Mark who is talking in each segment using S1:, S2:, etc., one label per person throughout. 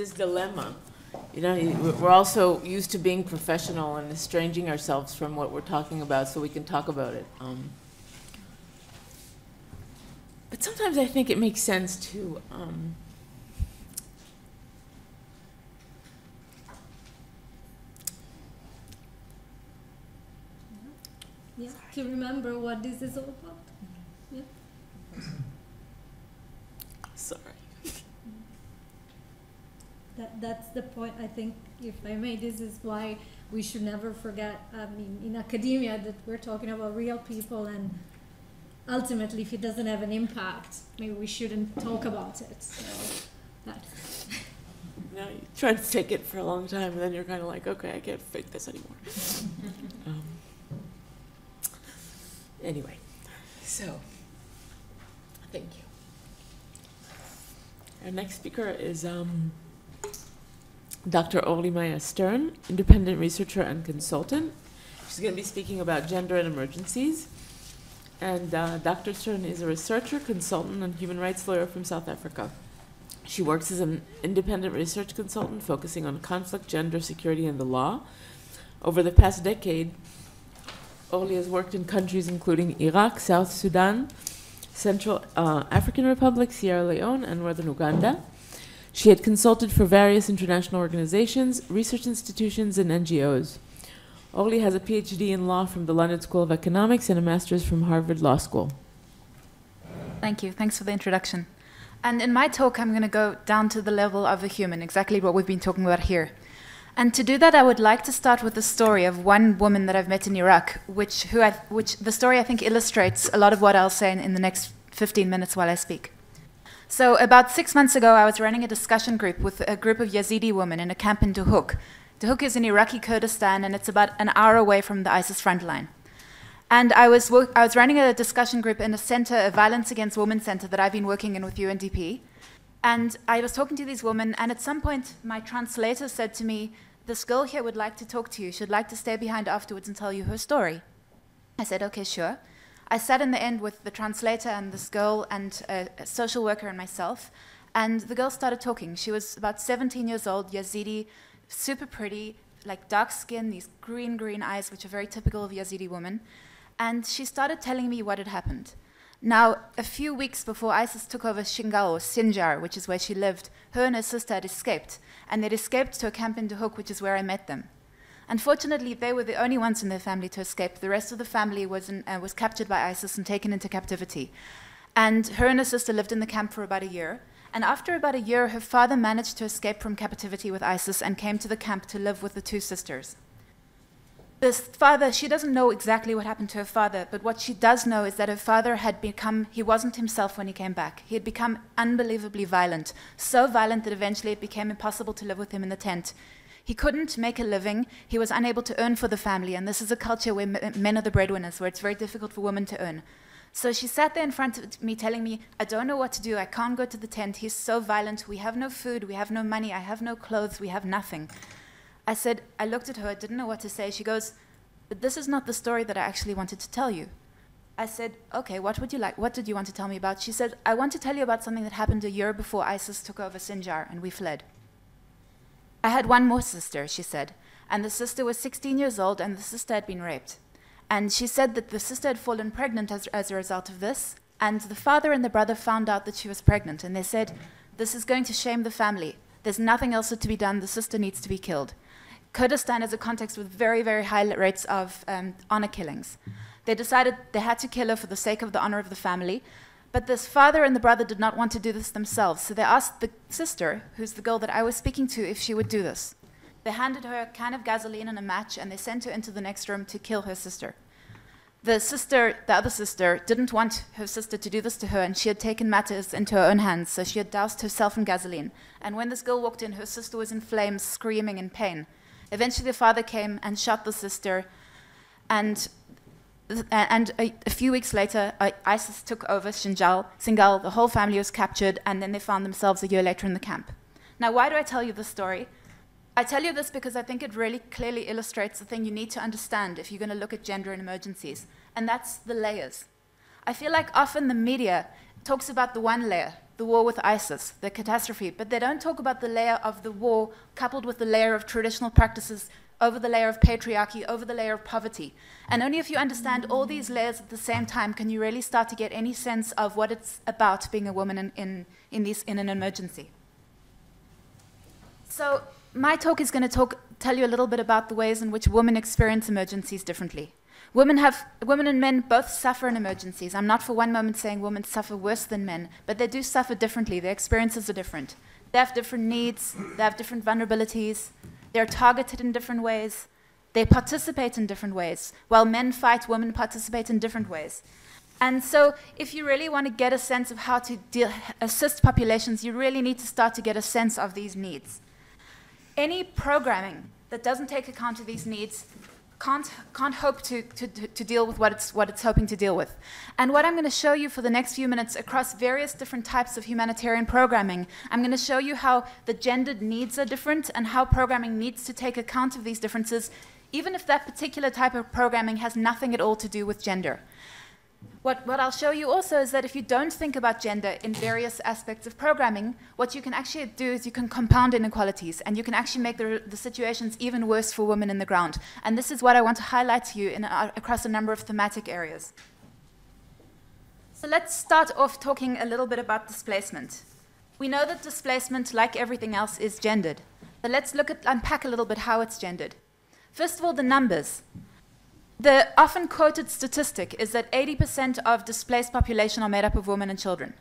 S1: this dilemma. You know, we're also used to being professional and estranging ourselves from what we're talking about so we can talk about it. Um, But sometimes I think it makes sense to, um,
S2: Yeah, to remember what this is all about. Yeah.
S1: sorry.
S2: That, that's the point, I think, if I may, this is why we should never forget, I mean, in academia, that we're talking about real people and ultimately, if it doesn't have an impact, maybe we shouldn't talk about it, so, that.
S1: You you try to fake it for a long time, and then you're kind of like, okay, I can't fake this anymore. um, anyway, so thank you. Our next speaker is um, Dr. Orly Maya Stern, independent researcher and consultant. She's going to be speaking about gender and emergencies. And uh, Dr. Stern is a researcher, consultant, and human rights lawyer from South Africa. She works as an independent research consultant focusing on conflict, gender, security, and the law. Over the past decade, Orly has worked in countries including Iraq, South Sudan, Central uh, African Republic, Sierra Leone, and northern Uganda. She had consulted for various international organizations, research institutions, and NGOs. Orly has a PhD in law from the London School of Economics and a master's from Harvard Law School.
S3: Thank you. Thanks for the introduction. And in my talk, I'm going to go down to the level of a human, exactly what we've been talking about here. And to do that, I would like to start with the story of one woman that I've met in Iraq, which, who I, which the story I think illustrates a lot of what I'll say in, in the next 15 minutes while I speak. So, about six months ago, I was running a discussion group with a group of Yazidi women in a camp in Duhok. Duhok is in Iraqi Kurdistan, and it's about an hour away from the ISIS front line. And I was, I was running a discussion group in a center, a violence against women center that I've been working in with UNDP. And I was talking to these women, and at some point, my translator said to me, This girl here would like to talk to you. She'd like to stay behind afterwards and tell you her story. I said, Okay, sure. I sat in the end with the translator and this girl and a, a social worker and myself. And the girl started talking. She was about 17 years old, Yazidi, super pretty, like dark skin, these green, green eyes, which are very typical of Yazidi women. And she started telling me what had happened. Now, a few weeks before ISIS took over Shingal or Sinjar, which is where she lived, her and her sister had escaped. And they'd escaped to a camp in Duhok, which is where I met them. Unfortunately, they were the only ones in their family to escape. The rest of the family was, in, uh, was captured by ISIS and taken into captivity. And her and her sister lived in the camp for about a year. And after about a year, her father managed to escape from captivity with ISIS and came to the camp to live with the two sisters. This father, she doesn't know exactly what happened to her father, but what she does know is that her father had become, he wasn't himself when he came back. He had become unbelievably violent, so violent that eventually it became impossible to live with him in the tent. He couldn't make a living, he was unable to earn for the family, and this is a culture where men are the breadwinners, where it's very difficult for women to earn. So she sat there in front of me telling me, I don't know what to do, I can't go to the tent, he's so violent, we have no food, we have no money, I have no clothes, we have nothing. I said, I looked at her, I didn't know what to say. She goes, But this is not the story that I actually wanted to tell you. I said, Okay, what would you like? What did you want to tell me about? She said, I want to tell you about something that happened a year before ISIS took over Sinjar and we fled. I had one more sister, she said, and the sister was 16 years old and the sister had been raped. And she said that the sister had fallen pregnant as, as a result of this, and the father and the brother found out that she was pregnant, and they said, This is going to shame the family. There's nothing else to be done. The sister needs to be killed. Kurdistan is a context with very, very high rates of um, honor killings. They decided they had to kill her for the sake of the honor of the family, but this father and the brother did not want to do this themselves, so they asked the sister, who's the girl that I was speaking to, if she would do this. They handed her a can of gasoline and a match, and they sent her into the next room to kill her sister. The sister, the other sister, didn't want her sister to do this to her, and she had taken matters into her own hands, so she had doused herself in gasoline. And when this girl walked in, her sister was in flames, screaming in pain. Eventually, the father came and shot the sister, and and a, a, few weeks later, uh, ISIS took over Shinjal, Singal. The whole family was captured, and then they found themselves a year later in the camp. Now, why do I tell you this story? I tell you this because I think it really clearly illustrates the thing you need to understand if you're going to look at gender and emergencies, and that's the layers. I feel like often the media talks about the one layer, the war with ISIS, the catastrophe, but they don't talk about the layer of the war coupled with the layer of traditional practices over the layer of patriarchy, over the layer of poverty. And only if you understand all these layers at the same time can you really start to get any sense of what it's about being a woman in, in, in, these, in an emergency. So, my talk is going to talk, tell you a little bit about the ways in which women experience emergencies differently. Women, have, women and men both suffer in emergencies. I'm not for one moment saying women suffer worse than men, but they do suffer differently. Their experiences are different. They have different needs, they have different vulnerabilities, they're targeted in different ways. They participate in different ways. While men fight, women participate in different ways. And so, if you really want to get a sense of how to deal, assist populations, you really need to start to get a sense of these needs. Any programming that doesn't take account of these needs can't, can't hope to, to, to deal with what it's, what it's hoping to deal with. And what I'm going to show you for the next few minutes across various different types of humanitarian programming, I'm going to show you how the gendered needs are different and how programming needs to take account of these differences, even if that particular type of programming has nothing at all to do with gender. What, what I'll show you also is that if you don't think about gender in various aspects of programming, what you can actually do is you can compound inequalities and you can actually make the, the situations even worse for women in the ground. And this is what I want to highlight to you in, uh, across a number of thematic areas. So let's start off talking a little bit about displacement. We know that displacement, like everything else, is gendered. But let's look at unpack a little bit how it's gendered. First of all, the numbers. The often quoted statistic is that 80% of displaced population are made up of women and children.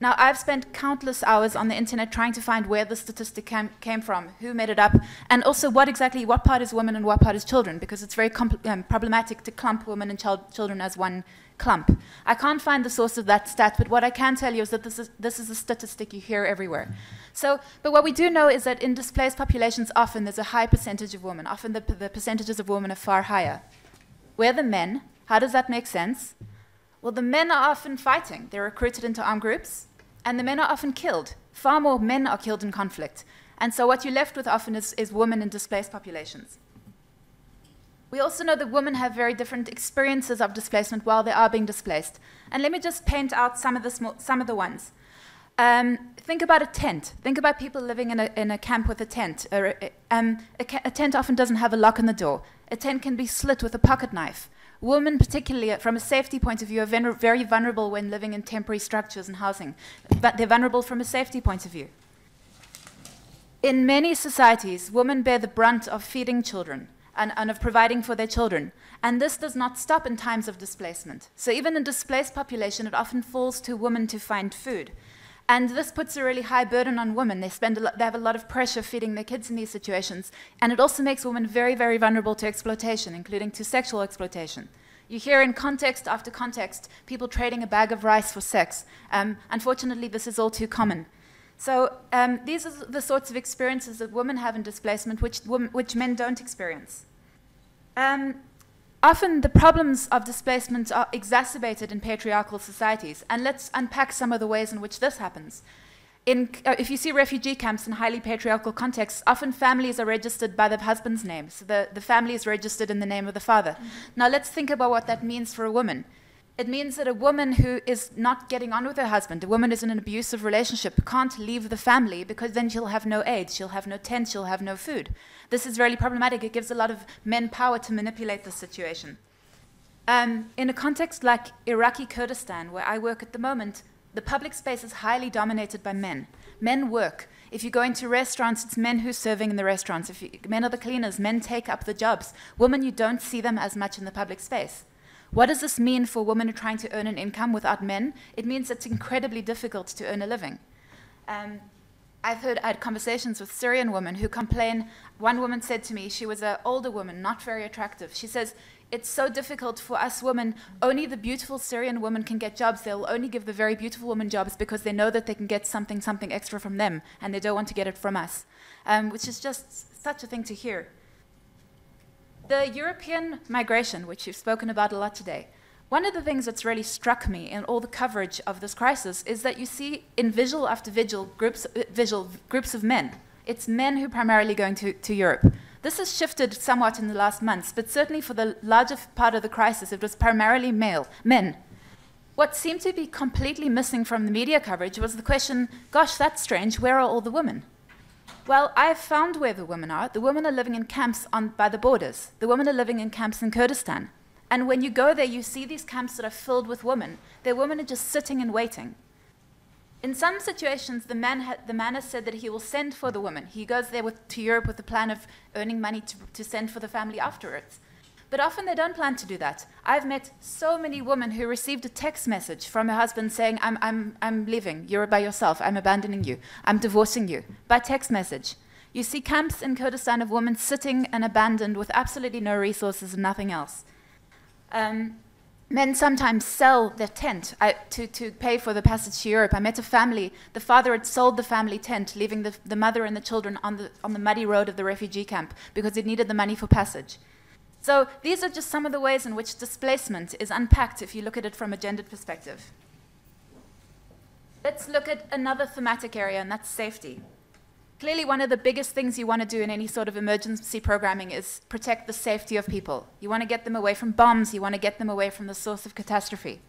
S3: Now, I've spent countless hours on the internet trying to find where the statistic came, came from, who made it up, and also what exactly, what part is women and what part is children, because it's very um, problematic to clump women and children as one clump. I can't find the source of that stat, but what I can tell you is that this is, this is a statistic you hear everywhere. So, but what we do know is that in displaced populations, often there's a high percentage of women. Often the, the percentages of women are far higher. We're the men. How does that make sense? Well, the men are often fighting. They're recruited into armed groups, and the men are often killed. Far more men are killed in conflict. And so what you're left with often is, is women in displaced populations. We also know that women have very different experiences of displacement while they are being displaced. And let me just paint out some of the, some of the ones. Um, think about a tent. Think about people living in a, in a camp with a tent. um, a, a, tent often doesn't have a lock on the door. A tent can be slit with a pocket knife. Women, particularly uh, from a safety point of view, are very vulnerable when living in temporary structures and housing. But they're vulnerable from a safety point of view. In many societies, women bear the brunt of feeding children and, and, of providing for their children. And this does not stop in times of displacement. So even in displaced population, it often falls to women to find food. And this puts a really high burden on women. They, spend lot, they have a lot of pressure feeding their kids in these situations. And it also makes women very, very vulnerable to exploitation, including to sexual exploitation. You hear in context after context people trading a bag of rice for sex. Um, unfortunately, this is all too common. So um, these are the sorts of experiences that women have in displacement, which, which men don't experience. Um, Often the problems of displacement are exacerbated in patriarchal societies, and let's unpack some of the ways in which this happens. In, uh, if you see refugee camps in highly patriarchal contexts, often families are registered by the husband's name. So the, the family is registered in the name of the father. Mm -hmm. Now let's think about what that means for a woman. It means that a woman who is not getting on with her husband, a woman is in an abusive relationship, can't leave the family because then she'll have no aid, she'll have no tent, she'll have no food. This is really problematic. It gives a lot of men power to manipulate the situation. Um, in a context like Iraqi Kurdistan, where I work at the moment, the public space is highly dominated by men. Men work. If you go into restaurants, it's men who's serving in the restaurants. If you, men are the cleaners, men take up the jobs. Women, you don't see them as much in the public space. What does this mean for women trying to earn an income without men? It means it's incredibly difficult to earn a living. Um, I've heard, I had conversations with Syrian women who complain. One woman said to me, she was an older woman, not very attractive. She says, It's so difficult for us women. Only the beautiful Syrian women can get jobs. They'll only give the very beautiful women jobs because they know that they can get something, something extra from them, and they don't want to get it from us, um, which is just such a thing to hear. The European migration, which you've spoken about a lot today, one of the things that's really struck me in all the coverage of this crisis is that you see in visual after visual groups, uh, visual groups of men. It's men who are primarily going to, to Europe. This has shifted somewhat in the last months, but certainly for the larger part of the crisis, it was primarily male, men. What seemed to be completely missing from the media coverage was the question gosh, that's strange, where are all the women? Well, I have found where the women are. The women are living in camps on, by the borders. The women are living in camps in Kurdistan. And when you go there, you see these camps that are filled with women. The women are just sitting and waiting. In some situations, the man, the man has said that he will send for the woman. He goes there with, to Europe with the plan of earning money to, to send for the family afterwards. But often they don't plan to do that. I've met so many women who received a text message from her husband saying, I'm, I'm, I'm leaving, you're by yourself, I'm abandoning you, I'm divorcing you, by text message. You see camps in Kurdistan of women sitting and abandoned with absolutely no resources and nothing else. Um, men sometimes sell their tent I, to, to pay for the passage to Europe. I met a family, the father had sold the family tent, leaving the, the mother and the children on the, on the muddy road of the refugee camp because he needed the money for passage. So these are just some of the ways in which displacement is unpacked if you look at it from a gendered perspective. Let's look at another thematic area, and that's safety. Clearly, one of the biggest things you want to do in any sort of emergency programming is protect the safety of people. You want to get them away from bombs, you want to get them away from the source of catastrophe.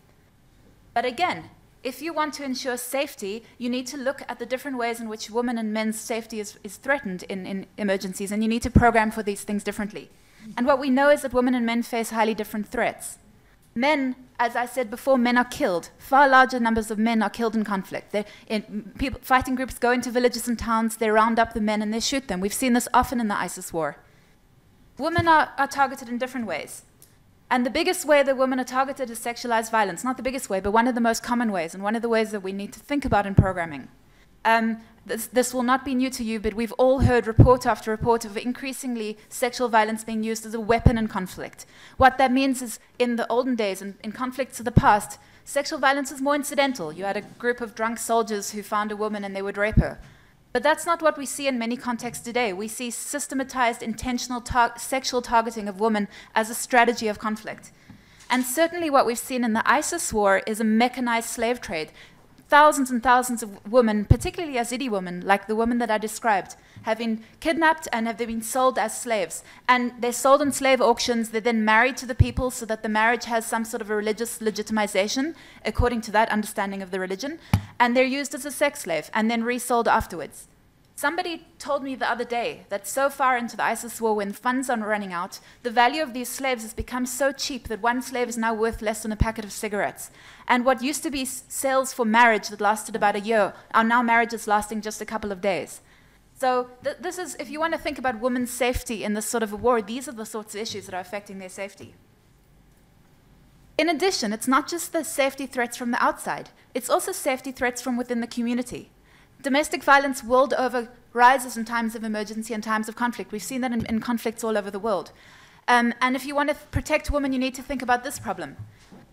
S3: But again, if you want to ensure safety, you need to look at the different ways in which women and men's safety is, is threatened in, in emergencies, and you need to program for these things differently. And what we know is that women and men face highly different threats. Men, as I said before, men are killed. Far larger numbers of men are killed in conflict. In, people, fighting groups go into villages and towns, they round up the men and they shoot them. We've seen this often in the ISIS war. Women are, are targeted in different ways. And the biggest way that women are targeted is sexualized violence. Not the biggest way, but one of the most common ways, and one of the ways that we need to think about in programming. Um, this, this, will not be new to you, but we've all heard report after report of increasingly sexual violence being used as a weapon in conflict. What that means is, in the olden days, in, in conflicts of the past, sexual violence was more incidental. You had a group of drunk soldiers who found a woman and they would rape her. But that's not what we see in many contexts today. We see systematized, intentional tar sexual targeting of women as a strategy of conflict. And certainly, what we've seen in the ISIS war is a mechanized slave trade thousands and thousands of women, particularly Yazidi women, like the woman that I described, have been kidnapped and have been sold as slaves. And they're sold in slave auctions. They're then married to the people so that the marriage has some sort of a religious legitimization, according to that understanding of the religion. And they're used as a sex slave and then resold afterwards. Somebody told me the other day that so far into the ISIS war, when funds are running out, the value of these slaves has become so cheap that one slave is now worth less than a packet of cigarettes. And what used to be sales for marriage that lasted about a year are now marriages lasting just a couple of days. So th this is, if you want to think about women's safety in this sort of a war, these are the sorts of issues that are affecting their safety. In addition, it's not just the safety threats from the outside, it's also safety threats from within the community. Domestic violence world over rises in times of emergency and times of conflict. We've seen that in, in conflicts all over the world. Um, and if you want to protect women, you need to think about this problem.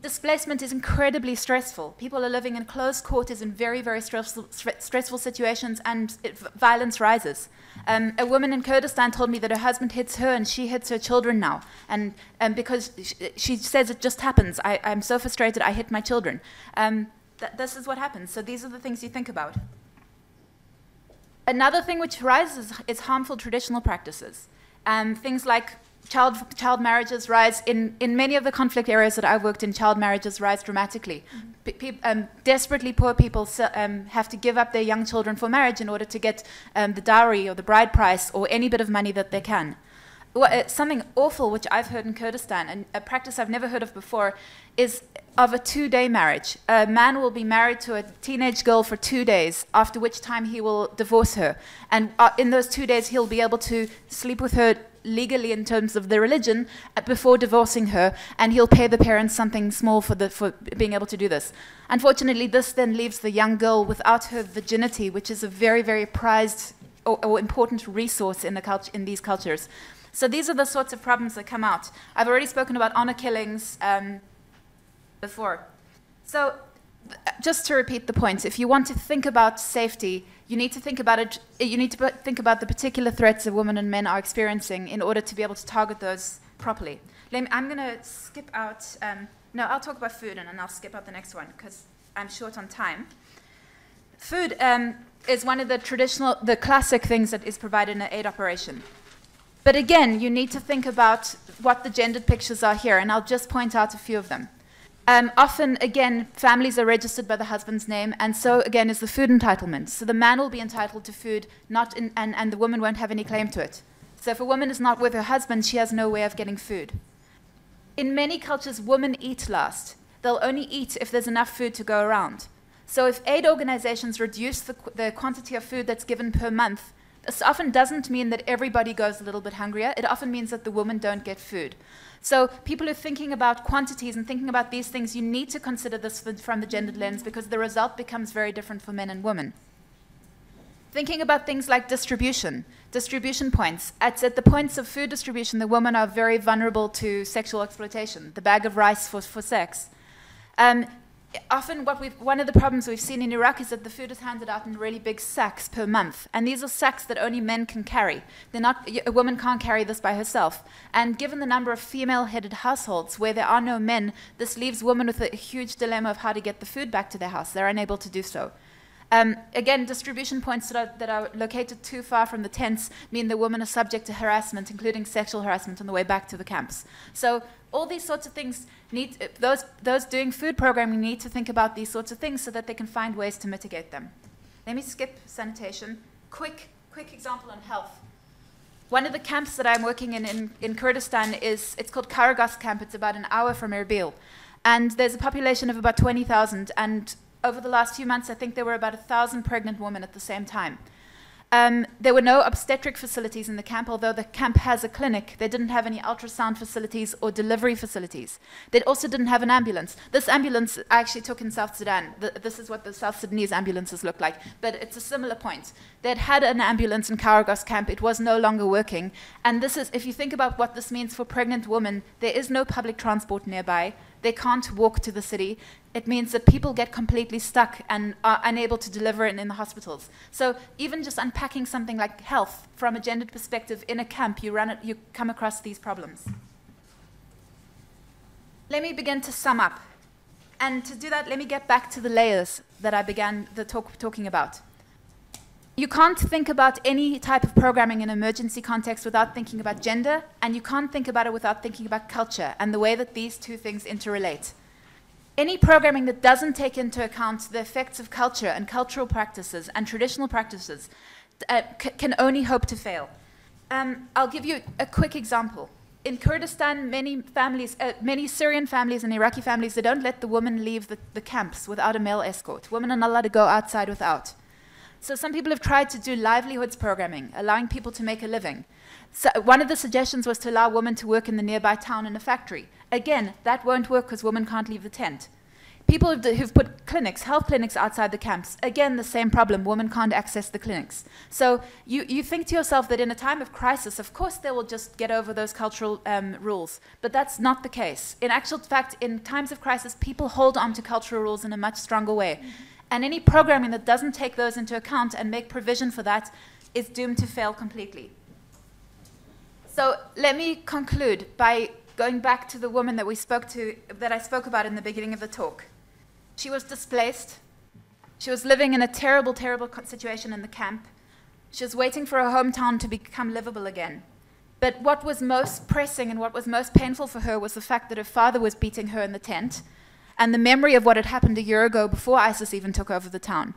S3: Displacement is incredibly stressful. People are living in close quarters in very, very stressful, stressful situations, and it, violence rises. Um, a woman in Kurdistan told me that her husband hits her and she hits her children now. And um, because she, she, says it just happens, I, am so frustrated, I hit my children. Um, th this is what happens. So these are the things you think about. Another thing which rises is harmful traditional practices. Um, things like child, child marriages rise in, in many of the conflict areas that I've worked in, child marriages rise dramatically. Mm -hmm. um, desperately poor people um, have to give up their young children for marriage in order to get um, the dowry or the bride price or any bit of money that they can. Uh, something awful which I've heard in Kurdistan, and a practice I've never heard of before, is of a two day marriage. A man will be married to a teenage girl for two days, after which time he will divorce her. And uh, in those two days, he'll be able to sleep with her legally in terms of the religion uh, before divorcing her, and he'll pay the parents something small for, the, for being able to do this. Unfortunately, this then leaves the young girl without her virginity, which is a very, very prized or, or important resource in, the in these cultures. So these are the sorts of problems that come out. I've already spoken about honor killings. Um, before. So just to repeat the point, if you want to think about safety, you need to think about it. You need to think about the particular threats that women and men are experiencing in order to be able to target those properly. Me, I'm going to skip out. Um, no, I'll talk about food and then I'll skip out the next one because I'm short on time. Food um, is one of the traditional, the classic things that is provided in an aid operation. But again, you need to think about what the gendered pictures are here, and I'll just point out a few of them. Um, often, again, families are registered by the husband's name, and so again is the food entitlement. So the man will be entitled to food, not in, and, and the woman won't have any claim to it. So if a woman is not with her husband, she has no way of getting food. In many cultures, women eat last. They'll only eat if there's enough food to go around. So if aid organizations reduce the, the quantity of food that's given per month, this often doesn't mean that everybody goes a little bit hungrier. It often means that the women don't get food. So people who are thinking about quantities and thinking about these things, you need to consider this from the gendered lens because the result becomes very different for men and women. Thinking about things like distribution, distribution points. At, at the points of food distribution, the women are very vulnerable to sexual exploitation, the bag of rice for, for sex. Um, often what we've, one of the problems we've seen in Iraq is that the food is handed out in really big sacks per month. And these are sacks that only men can carry. They're not, a woman can't carry this by herself. And given the number of female-headed households where there are no men, this leaves women with a huge dilemma of how to get the food back to their house. They're unable to do so. Um, again, distribution points that are, that are located too far from the tents mean the women are subject to harassment, including sexual harassment on the way back to the camps. So all these sorts of things need uh, those those doing food programming need to think about these sorts of things so that they can find ways to mitigate them. Let me skip sanitation. Quick, quick example on health. One of the camps that I'm working in in, in Kurdistan is it's called Kawergosk camp. It's about an hour from Erbil, and there's a population of about 20,000. And over the last few months, I think there were about a thousand pregnant women at the same time. Um, there were no obstetric facilities in the camp, although the camp has a clinic. They didn't have any ultrasound facilities or delivery facilities. They also didn't have an ambulance. This ambulance I actually took in South Sudan. Th- this is what the South Sudanese ambulances look like, but it's a similar point. They'd had an ambulance in Kawergosk camp. It was no longer working. And this is, if you think about what this means for pregnant women, there is no public transport nearby. They can't walk to the city. It means that people get completely stuck and are unable to deliver in, in the hospitals. So even just unpacking something like health from a gendered perspective in a camp, you run it, you come across these problems. Let me begin to sum up. And to do that, let me get back to the layers that I began the talk talking about. You can't think about any type of programming in emergency context without thinking about gender, and you can't think about it without thinking about culture and the way that these two things interrelate. Any programming that doesn't take into account the effects of culture and cultural practices and traditional practices uh, can only hope to fail. Um, I'll give you a quick example. In Kurdistan, many families, uh, many Syrian families and Iraqi families, they don't let the women leave the, the camps without a male escort. Women are not allowed to go outside without. So some people have tried to do livelihoods programming, allowing people to make a living. So one of the suggestions was to allow women to work in the nearby town in a factory. Again, that won't work because women can't leave the tent. People who've, put clinics, health clinics outside the camps, again, the same problem. Women can't access the clinics. So you, you think to yourself that in a time of crisis, of course, they will just get over those cultural um, rules. But that's not the case. In actual fact, in times of crisis, people hold on to cultural rules in a much stronger way. And any programming that doesn't take those into account and make provision for that is doomed to fail completely. So let me conclude by going back to the woman that we spoke to, that I spoke about in the beginning of the talk. She was displaced. She was living in a terrible, terrible situation in the camp. She was waiting for her hometown to become livable again. But what was most pressing and what was most painful for her was the fact that her father was beating her in the tent and the memory of what had happened a year ago before ISIS even took over the town.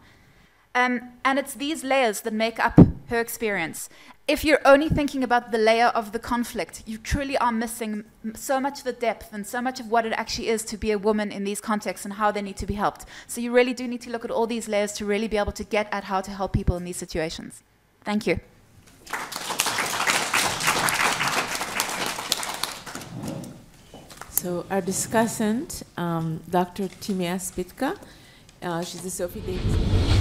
S3: Um, and it's these layers that make up her experience. If you're only thinking about the layer of the conflict, you truly are missing so much of the depth and so much of what it actually is to be a woman in these contexts and how they need to be helped. So you really do need to look at all these layers to really be able to get at how to help people in these situations. Thank you.
S1: So our discussant, um, Dr. Timea Spitka, uh, she's a Sophie Davis.